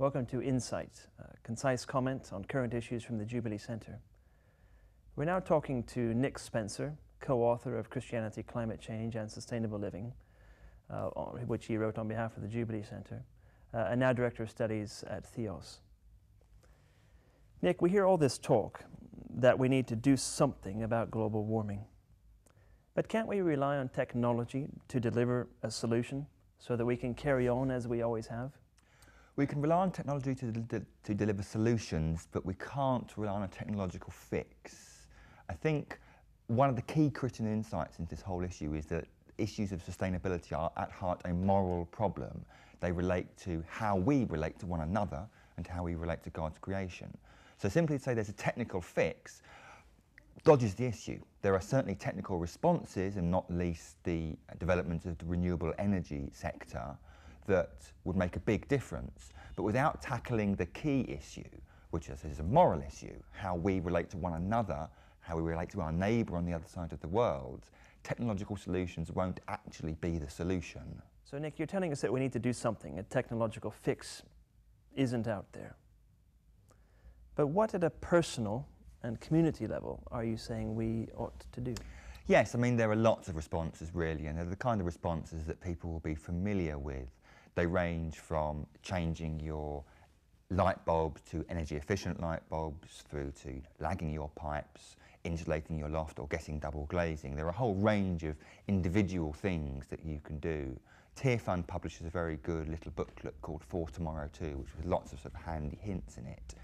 Welcome to Insight, concise comment on current issues from the Jubilee Centre. We're now talking to Nick Spencer, co-author of Christianity, Climate Change and Sustainable Living, uh, which he wrote on behalf of the Jubilee Centre, uh, and now Director of Studies at Theos. Nick, we hear all this talk that we need to do something about global warming. But can't we rely on technology to deliver a solution so that we can carry on as we always have? We can rely on technology to, de to deliver solutions, but we can't rely on a technological fix. I think one of the key Christian insights into this whole issue is that issues of sustainability are at heart a moral problem. They relate to how we relate to one another and how we relate to God's creation. So simply to say there's a technical fix dodges the issue. There are certainly technical responses, and not least the development of the renewable energy sector, that would make a big difference. But without tackling the key issue, which is, is a moral issue, how we relate to one another, how we relate to our neighbour on the other side of the world, technological solutions won't actually be the solution. So Nick, you're telling us that we need to do something. A technological fix isn't out there. But what at a personal and community level are you saying we ought to do? Yes, I mean, there are lots of responses really, and they're the kind of responses that people will be familiar with. They range from changing your light bulbs to energy efficient light bulbs through to lagging your pipes, insulating your loft or getting double glazing. There are a whole range of individual things that you can do. Tearfund publishes a very good little booklet called For Tomorrow Too, which has lots of sort of handy hints in it.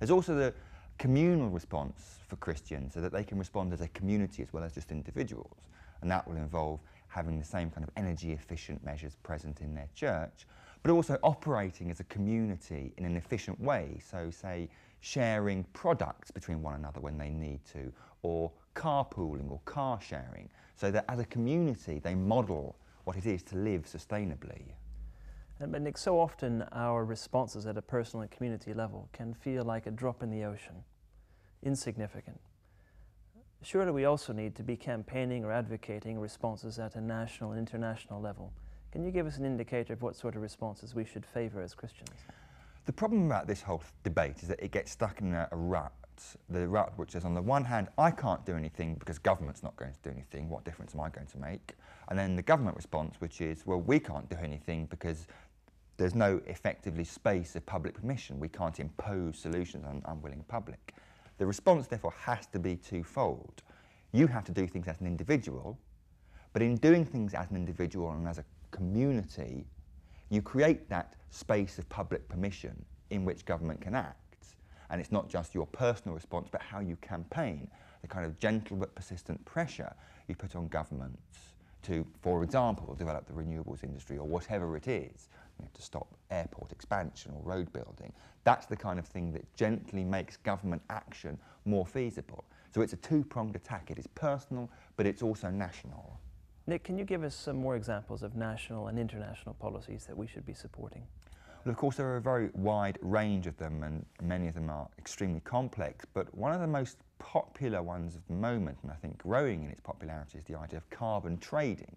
There's also the communal response for Christians so that they can respond as a community as well as just individuals. And that will involve having the same kind of energy efficient measures present in their church, but also operating as a community in an efficient way. So, say, sharing products between one another when they need to, or carpooling or car sharing, so that as a community they model what it is to live sustainably. But Nick, so often our responses at a personal and community level can feel like a drop in the ocean insignificant. Surely we also need to be campaigning or advocating responses at a national and international level. Can you give us an indicator of what sort of responses we should favour as Christians? The problem about this whole debate is that it gets stuck in a, rut. The rut which is on the one hand, I can't do anything because government's not going to do anything, what difference am I going to make? And then the government response which is, well, we can't do anything because there's no effectively space of public permission. We can't impose solutions on unwilling public. The response, therefore, has to be twofold. You have to do things as an individual, but in doing things as an individual and as a community, you create that space of public permission in which government can act. And it's not just your personal response, but how you campaign, the kind of gentle but persistent pressure you put on governments to, for example, develop the renewables industry or whatever it is, you know, to stop airport expansion or road building. That's the kind of thing that gently makes government action more feasible. So it's a two-pronged attack. It is personal, but it's also national. Nick, can you give us some more examples of national and international policies that we should be supporting? Well, of course, there are a very wide range of them, and many of them are extremely complex. But one of the most popular ones at the moment, and I think growing in its popularity, is the idea of carbon trading.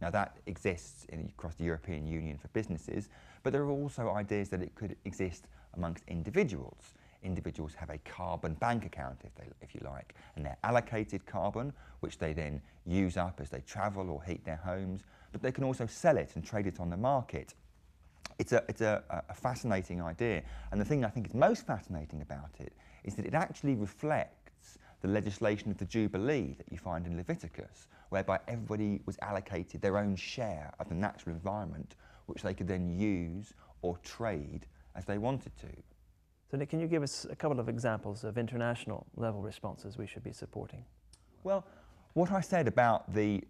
Now that exists in, across the European Union for businesses, but there are also ideas that it could exist amongst individuals. Individuals have a carbon bank account, if, they, if you like, and they're allocated carbon, which they then use up as they travel or heat their homes, but they can also sell it and trade it on the market. It's a, it's a, a fascinating idea, and the thing I think is most fascinating about it is that it actually reflects the legislation of the Jubilee that you find in Leviticus, whereby everybody was allocated their own share of the natural environment, which they could then use or trade as they wanted to. So Nick, can you give us a couple of examples of international level responses we should be supporting? Well, what I said about the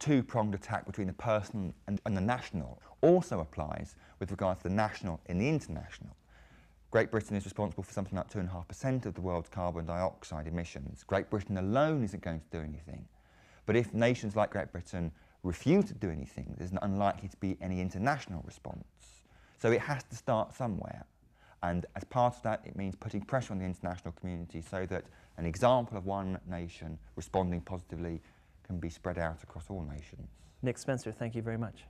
two-pronged attack between the personal and, and, the national also applies with regard to the national and the international. Great Britain is responsible for something like 2.5% of the world's carbon dioxide emissions. Great Britain alone isn't going to do anything. But if nations like Great Britain refuse to do anything, there's unlikely to be any international response. So it has to start somewhere. And as part of that, it means putting pressure on the international community so that an example of one nation responding positively can be spread out across all nations. Nick Spencer, thank you very much.